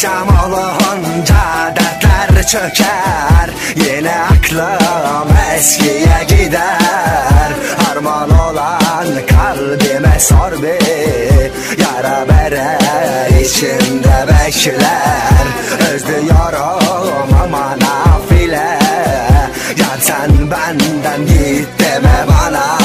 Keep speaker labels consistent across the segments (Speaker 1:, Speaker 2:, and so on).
Speaker 1: Akşam olunca dertler çöker. Yine aklım eskiye gider. Harman olan kalbime sor bir Yara bere içimde bekler. Özlüyorum ama nafile. Yar sen benden git deme bana.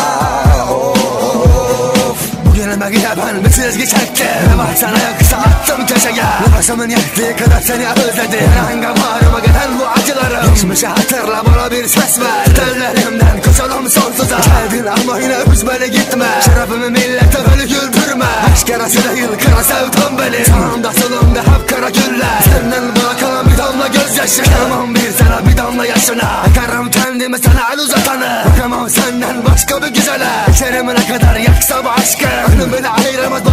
Speaker 1: Of. Bugün emek ya ben bir çizgi çektim Ne var sana yoksa attım köşeye. Nefesimin yettiği kadar seni özledim. Hangi bağrıma gelen bu acılarım Geçmişi hatırla bana bir ses ver. Tellerimden koşalım sonsuza. Geldin ama yine üzmeli gitme. Şerefimi millete böyle güldürme. Aşk yarası değil kara sevdam benim Sağımda solumda hep kara güller. Senden bana kalan bir damla gözyaşı. Kıyamam bir sana bir damla yaşına. Yakarım kendimi sana el uzatanı. Bakamam senden başka bir güzele. İçerime kadar yaksa bu aşkı. Önüm beni ayıramaz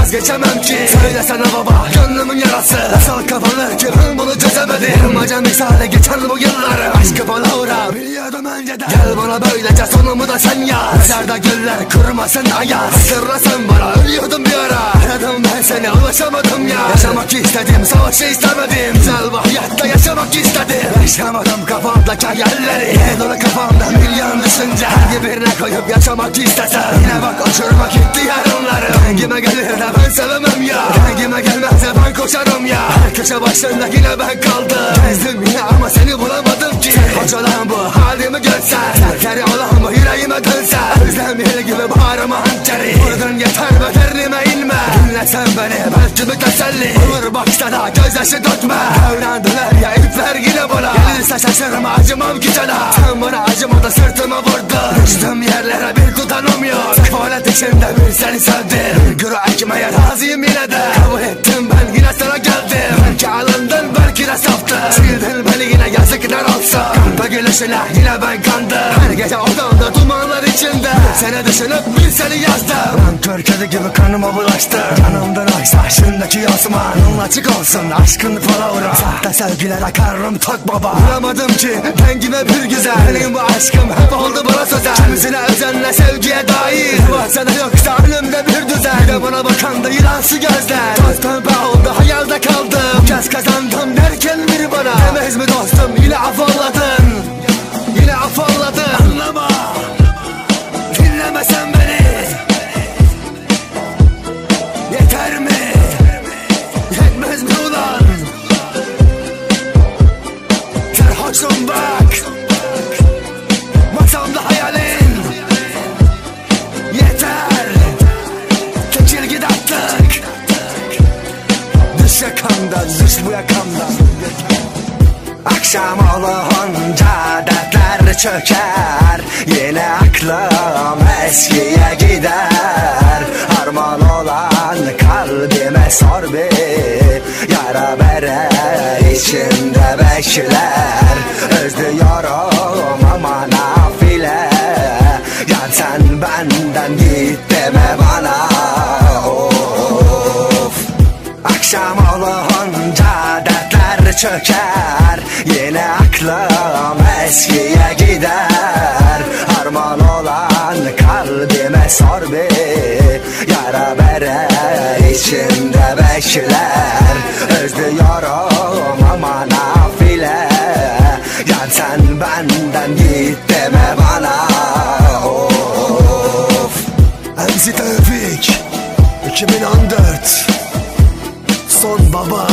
Speaker 1: vazgeçemem ki. Söylesene baba gönlümün yarası. Nasıl kapanır ki ben bunu çözemedim. Maca misale geçen bu yılları. Aşkı bana uğra biliyordum önceden Gel bana böylece sonumu da sen yaz. Mezarda güller kurumasın ayaz. Hatırla sen bana ölüyordum bir ara. Aradım ben seni ulaşamadım ya. Yaşamak istedim savaşı istemedim. Güzel bu hayatta yaşamak istedim. Yaşamadım kafamdaki hayalleri. Dolu kafamda milyon düşünce. Hangi birine koyup yaşamak istesem. Yine bak uçurmak sevemem ya. Dengime gelmezse ben koşarım ya. Her köşe başında yine ben kaldım. Gezdim yine ama seni bulamadım ki. Kocalan bu halimi görsen Serkeri bu yüreğime dönsen. Özlem gibi bağrıma hançeri Vurdun yeter bedenime inme. Dinle sen beni bir teselli. Olur baksana gözyaşı dökme. Döner ya ipler yine bana. Gelirse şaşırma acımam ki sana Sen bana acımadı sırtıma vurdun Düştüm yerlere bir tutanım yok. Sefalet içinde bir seni sevdim. Gürü ekmeye razıyım yine de. Kabul ettim ben yine sana geldim. Belki alındın belki de saftın. Sildin beni yine yazıklar olsun Kanta gülüşüne yine ben kandım. Her gece içinde Seni düşünüp bir seni yazdım. Nankör kedi gibi kanıma bulaştı. Canımdan aksa şimdiki yansıman açık olsun aşkın palavra Sahte sevgiler akarım tok baba. Bulamadım ki dengime bir güzel. Benim bu aşkım hep oldu bana sözel. Kimisine özenle sevgiye dair. Varsa da yoksa önümde bir düzen. Bir de bana bakan da yılansı gözler. Toz pembe oldu hayalde kaldım. Kez kazandım derken biri bana. Demez mi dostum yine afalladın Yine afalladın Anlama Dinlemesen beni. Yeter mi? Yetmez mi ulan? Sarhoşum bak. Masamda hayalin. Yeter. Çekil git artık Düş yakamdan, düş bu yakamdan Akşam olunca dertler çöker. Yine eskiye gider. Harman olan kalbime sor bir Yara bere içimde bekler. Özlüyorum ama nafile. Yar sen benden git deme bana. Of. Akşam olunca dertler çöker. Yine aklım eskiye gider. Harman olan sor bir Yara bere içimde bekler. Özlüyorum ama nafile. Yar sen benden git deme bana. Of. MC Tevfik 2014 Son baba